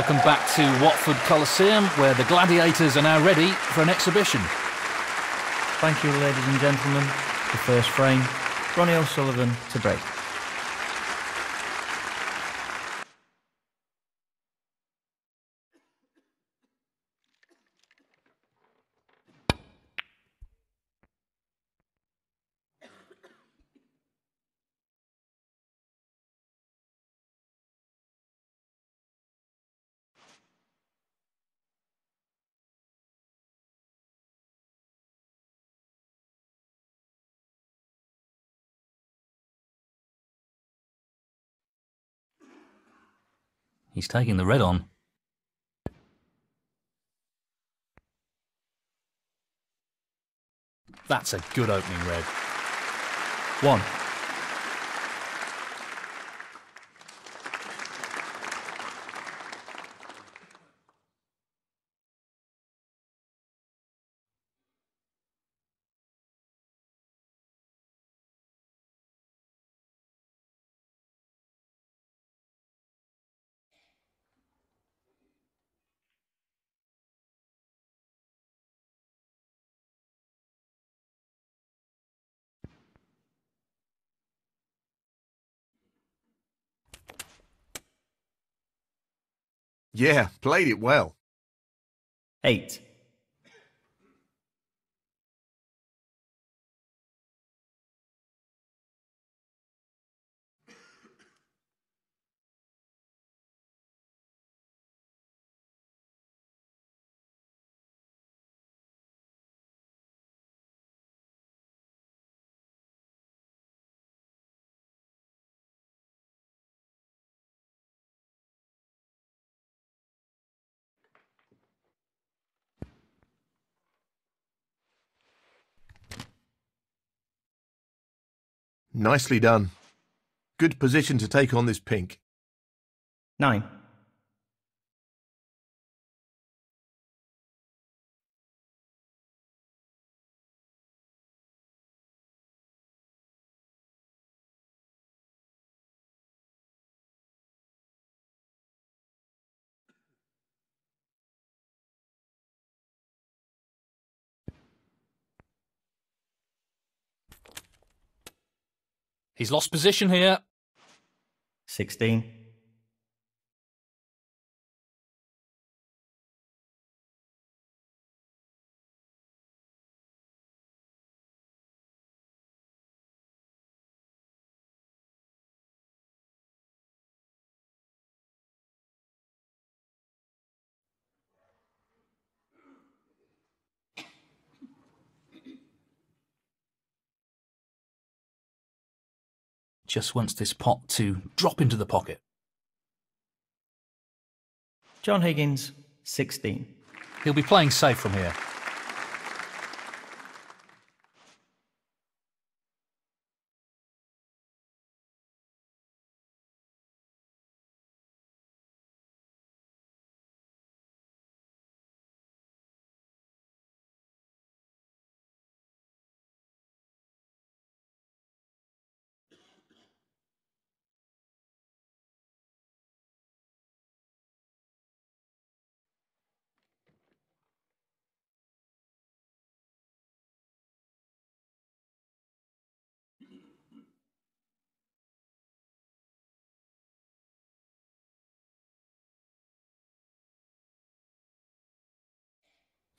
Welcome back to Watford Colosseum, where the gladiators are now ready for an exhibition. Thank you, ladies and gentlemen. The first frame, Ronnie O'Sullivan to break. He's taking the red on. That's a good opening red. One. Yeah, played it well. Eight. Nicely done. Good position to take on this pink. Nine. He's lost position here. 16. Just wants this pot to drop into the pocket. John Higgins, 16. He'll be playing safe from here.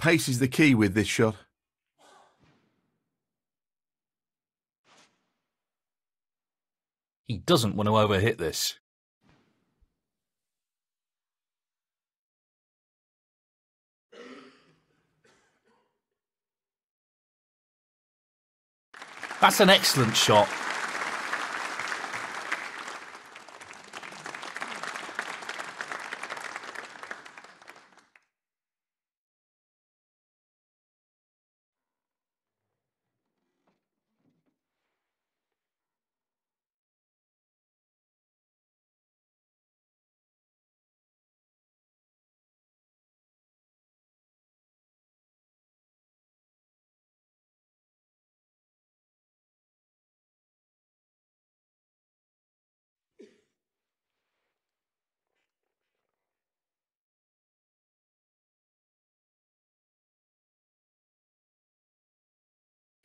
Pace is the key with this shot. He doesn't want to overhit this. That's an excellent shot.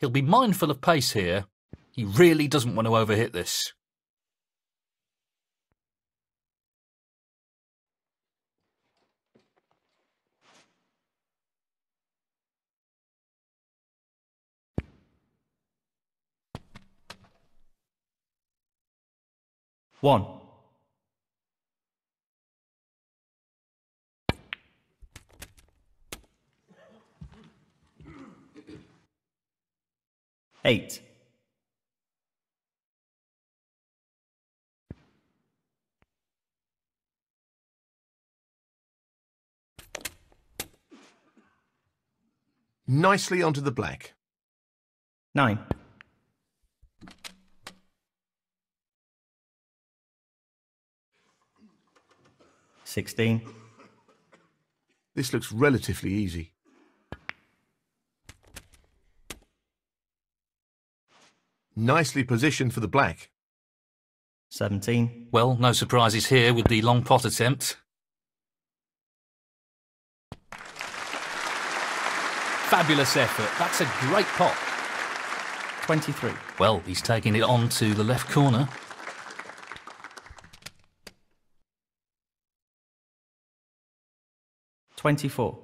He'll be mindful of pace here. He really doesn't want to overhit this. One. Eight. Nicely onto the black. Nine. Sixteen. This looks relatively easy. Nicely positioned for the black. Seventeen. Well, no surprises here with the long pot attempt. Fabulous effort. That's a great pot. Twenty-three. Well, he's taking it on to the left corner. Twenty-four.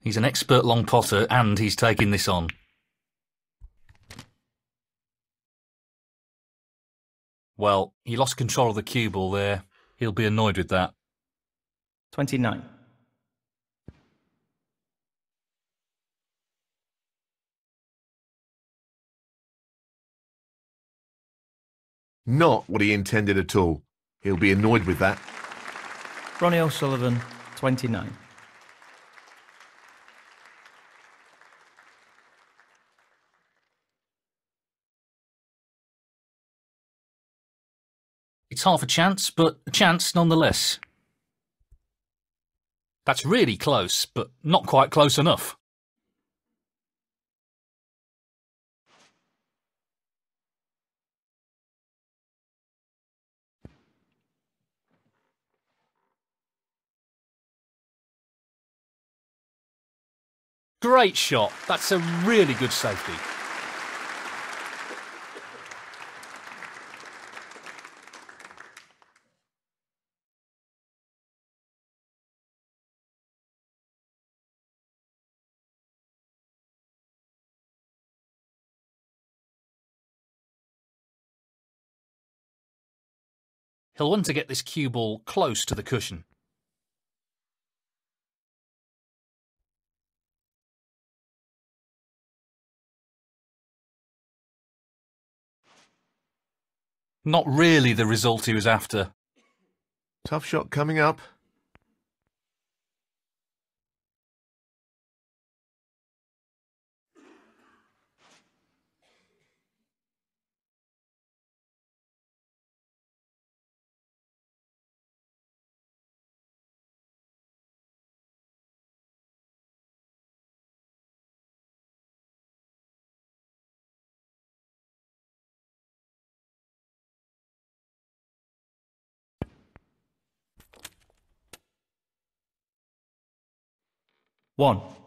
He's an expert long potter and he's taking this on. Well, he lost control of the cue ball there. He'll be annoyed with that. Twenty-nine. Not what he intended at all. He'll be annoyed with that. Ronnie O'Sullivan. Twenty-nine. It's half a chance, but a chance nonetheless. That's really close, but not quite close enough. Great shot. That's a really good safety. He'll want to get this cue ball close to the cushion. Not really the result he was after. Tough shot coming up. One.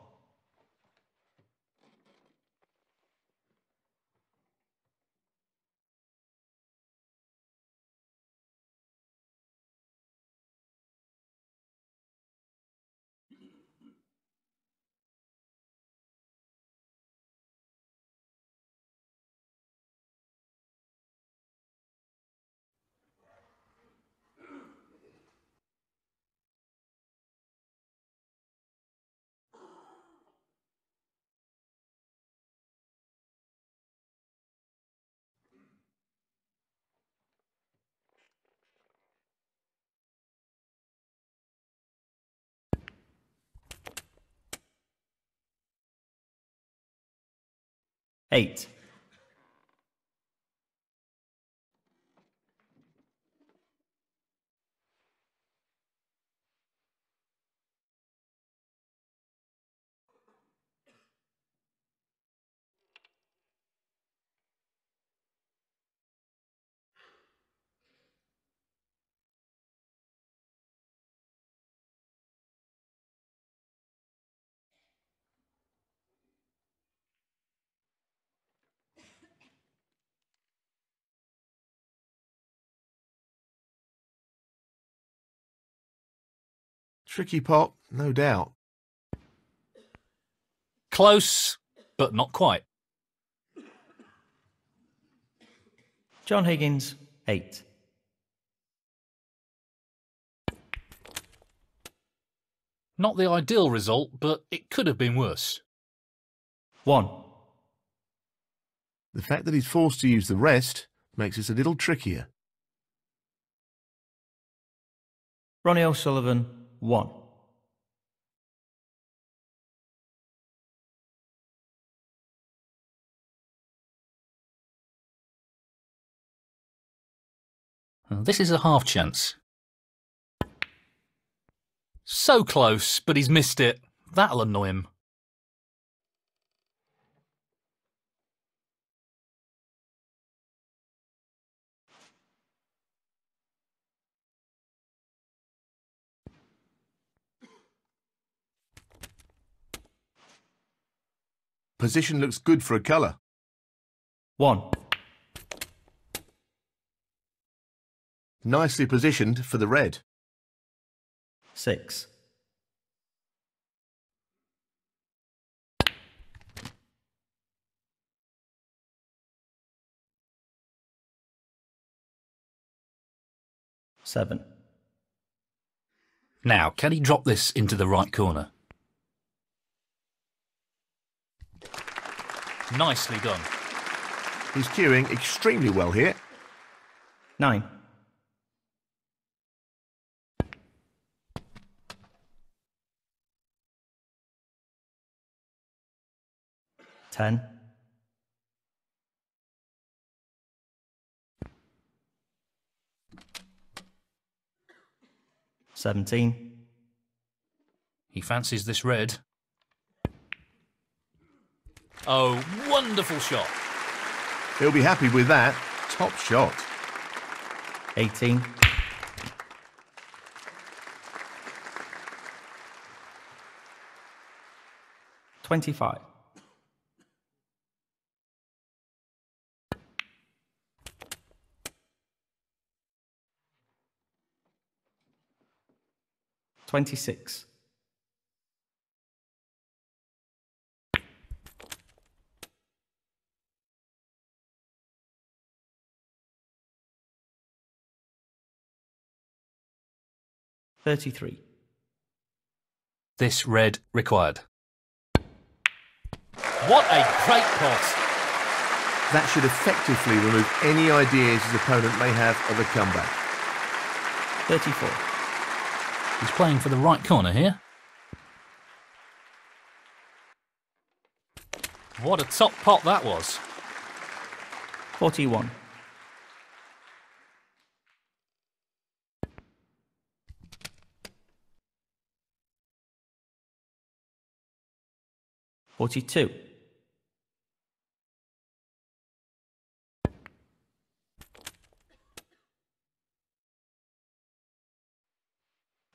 Eight. Tricky pot, no doubt. Close, but not quite. John Higgins, 8. Not the ideal result, but it could have been worse. 1. The fact that he's forced to use the rest makes this a little trickier. Ronnie O'Sullivan, 1. Uh, This is a half chance. So close, but he's missed it. That'll annoy him. Position looks good for a colour. 1. Nicely positioned for the red. 6. Seven. Now, can he drop this into the right corner? Nicely done. He's cueing extremely well here. Nine. Ten. Seventeen. He fancies this red. Oh, wonderful shot. He'll be happy with that. Top shot. Eighteen. Twenty-five. Twenty-six. Thirty-three. This red required. What a great pot! That should effectively remove any ideas his opponent may have of a comeback. Thirty-four. He's playing for the right corner here. What a top pot that was. Forty-one. 42.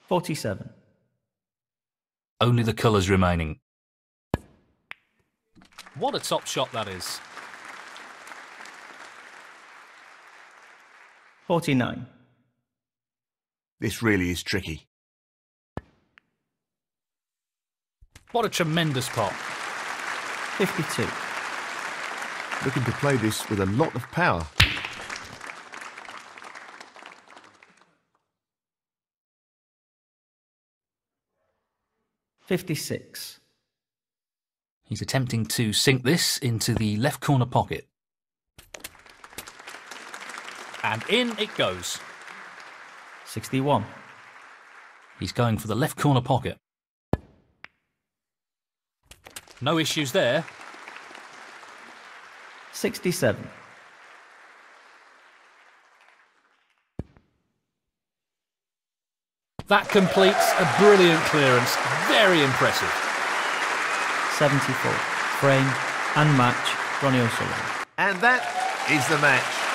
Forty-seven. Only the colours remaining. What a top shot that is. Forty-nine. This really is tricky. What a tremendous pot! 52. Looking to play this with a lot of power. Fifty-six. He's attempting to sink this into the left corner pocket. And in it goes. 61. He's going for the left corner pocket. No issues there. Sixty-seven. That completes a brilliant clearance. Very impressive. 74. Frame and match, Ronnie O'Sullivan. And that is the match.